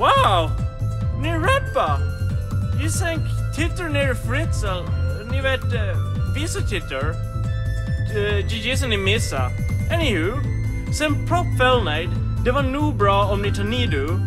Wow! Ni är rappa! Ni sänk tittar ner i Fritzl. Ni vet, eh, uh, vissa tittar. Eh, GG's ni missar. Anywho, sen propp fell ned. Det var nog bra om ni tar nido